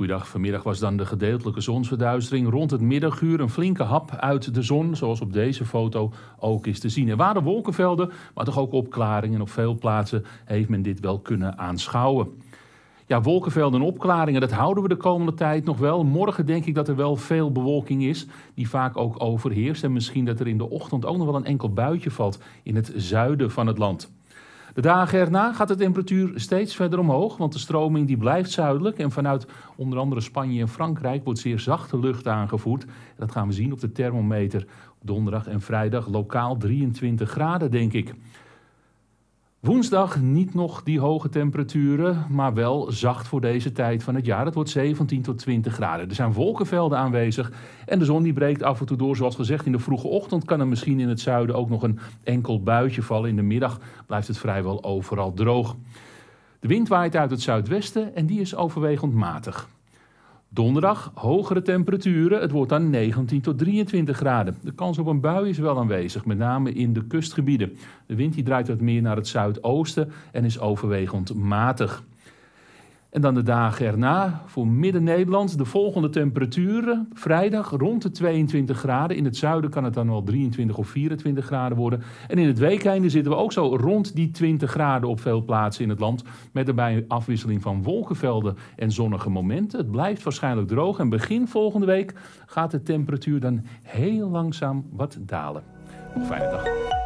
Goedendag, vanmiddag was dan de gedeeltelijke zonsverduistering. Rond het middaguur een flinke hap uit de zon, zoals op deze foto ook is te zien. Er waren wolkenvelden, maar toch ook opklaringen. Op veel plaatsen heeft men dit wel kunnen aanschouwen. Ja, wolkenvelden en opklaringen, dat houden we de komende tijd nog wel. Morgen denk ik dat er wel veel bewolking is, die vaak ook overheerst. En misschien dat er in de ochtend ook nog wel een enkel buitje valt in het zuiden van het land. De dagen erna gaat de temperatuur steeds verder omhoog, want de stroming die blijft zuidelijk. En vanuit onder andere Spanje en Frankrijk wordt zeer zachte lucht aangevoerd. Dat gaan we zien op de thermometer. Donderdag en vrijdag lokaal 23 graden, denk ik. Woensdag niet nog die hoge temperaturen, maar wel zacht voor deze tijd van het jaar. Het wordt 17 tot 20 graden. Er zijn wolkenvelden aanwezig en de zon die breekt af en toe door. Zoals gezegd, in de vroege ochtend kan er misschien in het zuiden ook nog een enkel buitje vallen. In de middag blijft het vrijwel overal droog. De wind waait uit het zuidwesten en die is overwegend matig. Donderdag hogere temperaturen. Het wordt dan 19 tot 23 graden. De kans op een bui is wel aanwezig, met name in de kustgebieden. De wind die draait wat meer naar het zuidoosten en is overwegend matig. En dan de dagen erna voor Midden-Nederland de volgende temperaturen. Vrijdag rond de 22 graden. In het zuiden kan het dan wel 23 of 24 graden worden. En in het weekende zitten we ook zo rond die 20 graden op veel plaatsen in het land. Met daarbij een afwisseling van wolkenvelden en zonnige momenten. Het blijft waarschijnlijk droog. En begin volgende week gaat de temperatuur dan heel langzaam wat dalen. Nog fijne dag.